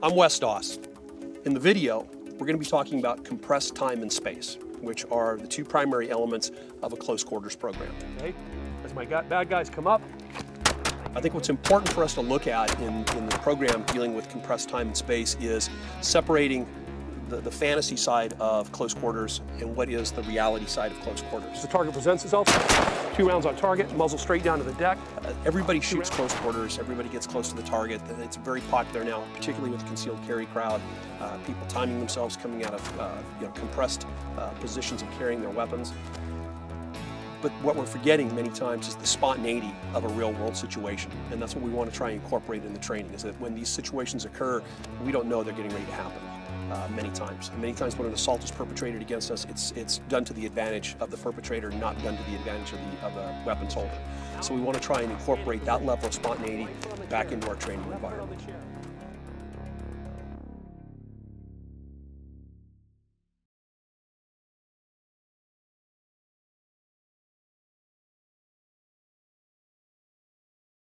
I'm Wes Doss. In the video, we're going to be talking about compressed time and space, which are the two primary elements of a close quarters program. Okay, as my bad guys come up. I think what's important for us to look at in, in the program dealing with compressed time and space is separating the, the fantasy side of close quarters and what is the reality side of close quarters. The target presents itself, two rounds on target, muzzle straight down to the deck. Uh, everybody shoots close quarters, everybody gets close to the target. It's very popular now, particularly with the concealed carry crowd. Uh, people timing themselves coming out of uh, you know, compressed uh, positions of carrying their weapons. But what we're forgetting many times is the spontaneity of a real world situation. And that's what we want to try and incorporate in the training, is that when these situations occur, we don't know they're getting ready to happen uh, many times. Many times when an assault is perpetrated against us, it's, it's done to the advantage of the perpetrator, not done to the advantage of the, of the weapons holder. So we want to try and incorporate that level of spontaneity back into our training environment.